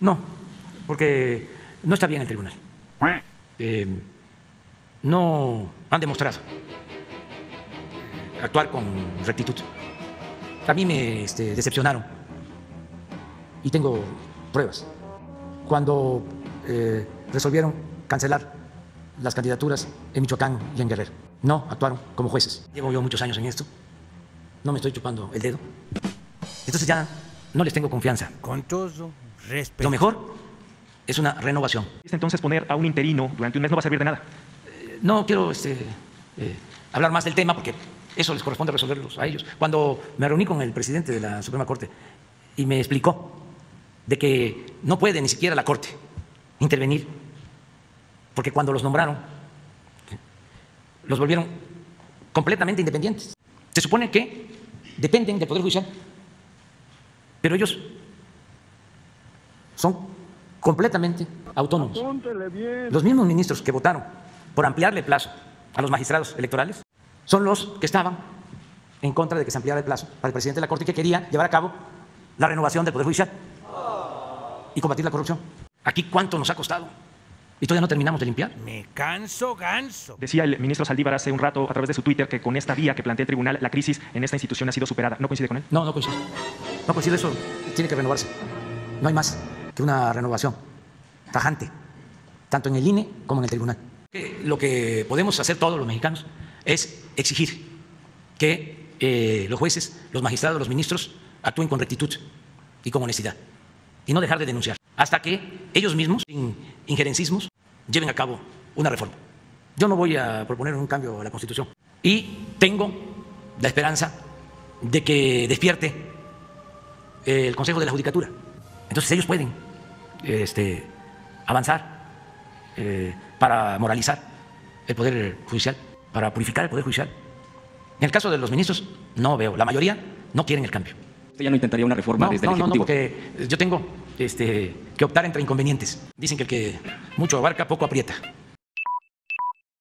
No, porque no está bien el tribunal. Eh, no han demostrado actuar con rectitud. A mí me este, decepcionaron y tengo pruebas. Cuando eh, resolvieron cancelar las candidaturas en Michoacán y en Guerrero, no actuaron como jueces. Llevo yo muchos años en esto, no me estoy chupando el dedo. Entonces ya no les tengo confianza. Con todo respeto. Lo mejor es una renovación. Entonces poner a un interino durante un mes no va a servir de nada. No quiero este, eh, hablar más del tema porque eso les corresponde resolverlos a ellos. Cuando me reuní con el presidente de la Suprema Corte y me explicó de que no puede ni siquiera la Corte intervenir, porque cuando los nombraron los volvieron completamente independientes. Se supone que dependen del Poder Judicial, pero ellos son completamente autónomos. Los mismos ministros que votaron por ampliarle el plazo a los magistrados electorales son los que estaban en contra de que se ampliara el plazo para el presidente de la Corte y que quería llevar a cabo la renovación del Poder Judicial y combatir la corrupción. Aquí cuánto nos ha costado y todavía no terminamos de limpiar. Me canso ganso. Decía el ministro Saldívar hace un rato a través de su Twitter que con esta vía que plantea el tribunal la crisis en esta institución ha sido superada. ¿No coincide con él? No, no coincide. No coincide, eso tiene que renovarse. No hay más que una renovación tajante, tanto en el INE como en el tribunal. Lo que podemos hacer todos los mexicanos es exigir que eh, los jueces, los magistrados, los ministros actúen con rectitud y con honestidad y no dejar de denunciar hasta que ellos mismos, sin injerencismos, lleven a cabo una reforma. Yo no voy a proponer un cambio a la Constitución y tengo la esperanza de que despierte el Consejo de la Judicatura. Entonces ellos pueden este, avanzar eh, para moralizar el Poder Judicial, para purificar el Poder Judicial. En el caso de los ministros, no veo. La mayoría no quieren el cambio. ¿Usted ya no intentaría una reforma No, desde no, el no, no, Ejecutivo? porque yo tengo este, que optar entre inconvenientes. Dicen que el que mucho abarca, poco aprieta.